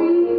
holy